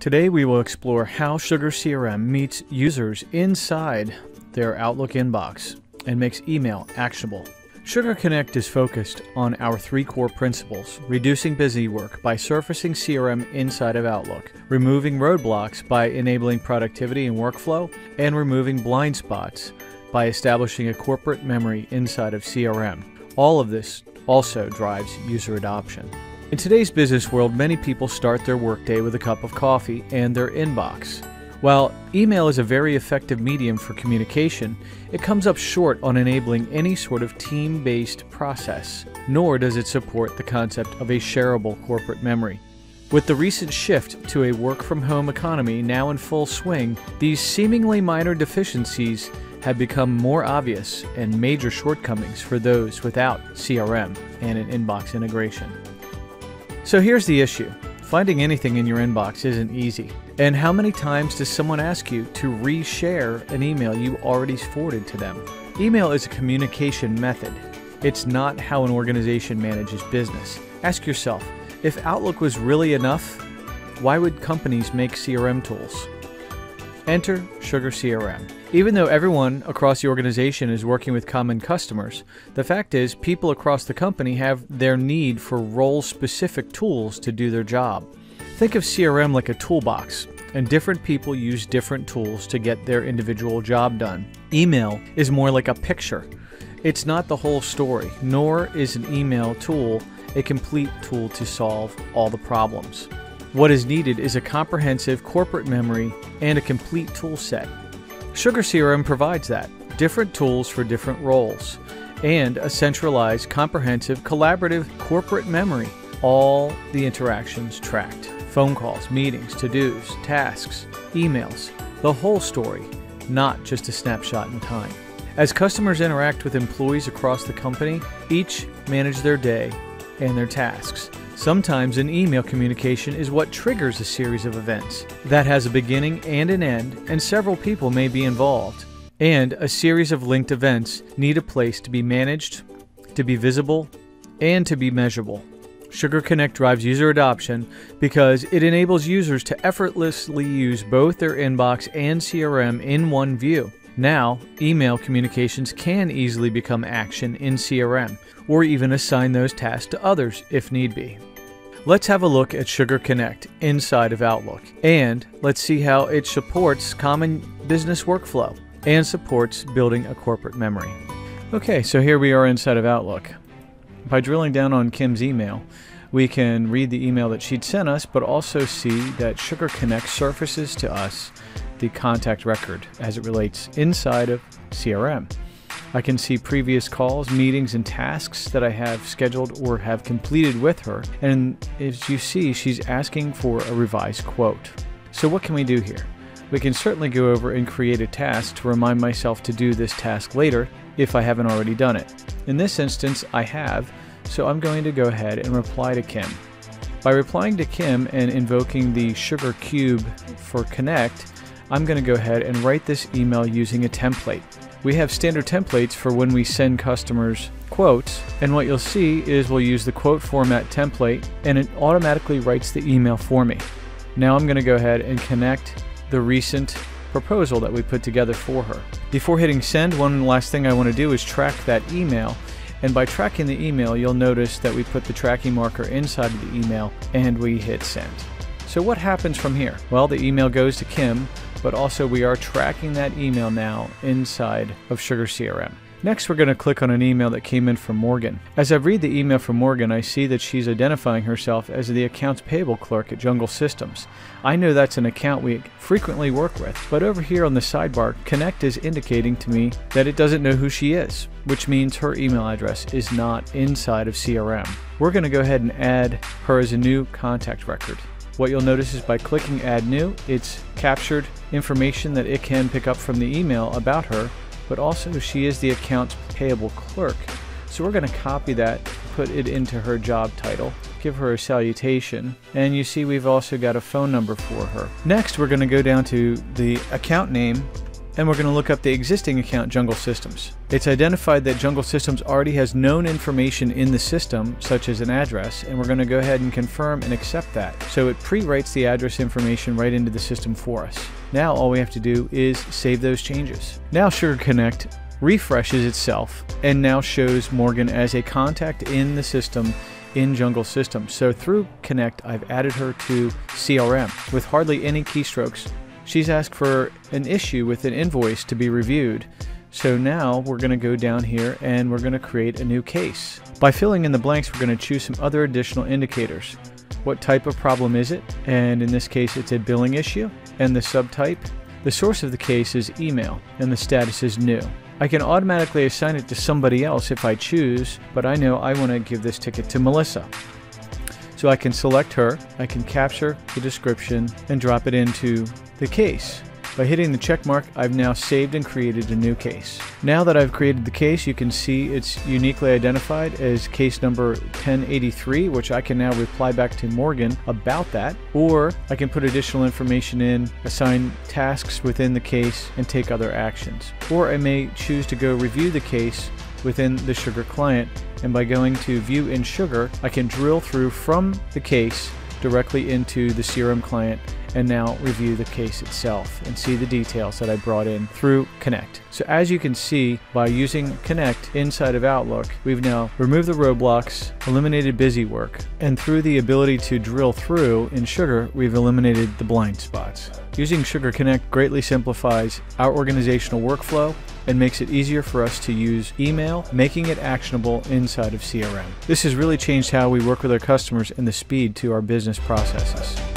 Today we will explore how Sugar CRM meets users inside their Outlook inbox and makes email actionable. Sugar Connect is focused on our three core principles reducing busy work by surfacing CRM inside of Outlook, removing roadblocks by enabling productivity and workflow, and removing blind spots by establishing a corporate memory inside of CRM. All of this also drives user adoption. In today's business world, many people start their workday with a cup of coffee and their inbox. While email is a very effective medium for communication, it comes up short on enabling any sort of team based process, nor does it support the concept of a shareable corporate memory. With the recent shift to a work from home economy now in full swing, these seemingly minor deficiencies have become more obvious and major shortcomings for those without CRM and an inbox integration. So here's the issue finding anything in your inbox isn't easy. And how many times does someone ask you to reshare an email you already forwarded to them? Email is a communication method. It's not how an organization manages business. Ask yourself if Outlook was really enough, why would companies make CRM tools? Enter Sugar CRM. Even though everyone across the organization is working with common customers, the fact is people across the company have their need for role specific tools to do their job. Think of CRM like a toolbox, and different people use different tools to get their individual job done. Email is more like a picture. It's not the whole story, nor is an email tool a complete tool to solve all the problems. What is needed is a comprehensive corporate memory and a complete tool set. Sugar CRM provides that different tools for different roles and a centralized, comprehensive, collaborative corporate memory. All the interactions tracked phone calls, meetings, to dos, tasks, emails, the whole story, not just a snapshot in time. As customers interact with employees across the company, each manage their day and their tasks. Sometimes an email communication is what triggers a series of events that has a beginning and an end, and several people may be involved. And a series of linked events need a place to be managed, to be visible, and to be measurable. Sugar Connect drives user adoption because it enables users to effortlessly use both their inbox and CRM in one view. Now, email communications can easily become action in CRM, or even assign those tasks to others if need be. Let's have a look at Sugar Connect inside of Outlook, and let's see how it supports common business workflow and supports building a corporate memory. Okay, so here we are inside of Outlook. By drilling down on Kim's email, we can read the email that she'd sent us, but also see that Sugar Connect surfaces to us the contact record as it relates inside of CRM. I can see previous calls, meetings, and tasks that I have scheduled or have completed with her. And as you see, she's asking for a revised quote. So, what can we do here? We can certainly go over and create a task to remind myself to do this task later if I haven't already done it. In this instance, I have, so I'm going to go ahead and reply to Kim. By replying to Kim and invoking the Sugar Cube for Connect, I'm going to go ahead and write this email using a template. We have standard templates for when we send customers quotes, and what you'll see is we'll use the quote format template and it automatically writes the email for me. Now I'm going to go ahead and connect the recent proposal that we put together for her. Before hitting send, one last thing I want to do is track that email. And by tracking the email, you'll notice that we put the tracking marker inside of the email and we hit send. So what happens from here? Well, the email goes to Kim, but also we are tracking that email now inside of Sugar CRM. Next, we're going to click on an email that came in from Morgan. As I read the email from Morgan, I see that she's identifying herself as the accounts payable clerk at Jungle Systems. I know that's an account we frequently work with, but over here on the sidebar, Connect is indicating to me that it doesn't know who she is, which means her email address is not inside of CRM. We're going to go ahead and add her as a new contact record. What you'll notice is by clicking Add New, it's captured information that it can pick up from the email about her, but also she is the accounts payable clerk. So we're going to copy that, put it into her job title, give her a salutation, and you see we've also got a phone number for her. Next, we're going to go down to the account name and we're going to look up the existing account Jungle Systems. It's identified that Jungle Systems already has known information in the system, such as an address, and we're going to go ahead and confirm and accept that. So it pre-writes the address information right into the system for us. Now all we have to do is save those changes. Now Sugar Connect refreshes itself and now shows Morgan as a contact in the system in Jungle Systems. So through Connect, I've added her to CRM with hardly any keystrokes. She's asked for an issue with an invoice to be reviewed. So now we're going to go down here and we're going to create a new case. By filling in the blanks, we're going to choose some other additional indicators. What type of problem is it? And in this case, it's a billing issue. And the subtype? The source of the case is email, and the status is new. I can automatically assign it to somebody else if I choose, but I know I want to give this ticket to Melissa. So I can select her, I can capture the description, and drop it into the case. By hitting the check mark, I've now saved and created a new case. Now that I've created the case, you can see it's uniquely identified as case number 1083, which I can now reply back to Morgan about that, or I can put additional information in, assign tasks within the case, and take other actions. Or I may choose to go review the case within the Sugar client, and by going to View in Sugar, I can drill through from the case directly into the CRM client and now review the case itself and see the details that I brought in through Connect. So as you can see, by using Connect inside of Outlook, we've now removed the roadblocks, eliminated busy work, and through the ability to drill through in Sugar, we've eliminated the blind spots. Using Sugar Connect greatly simplifies our organizational workflow and makes it easier for us to use email, making it actionable inside of CRM. This has really changed how we work with our customers and the speed to our business processes.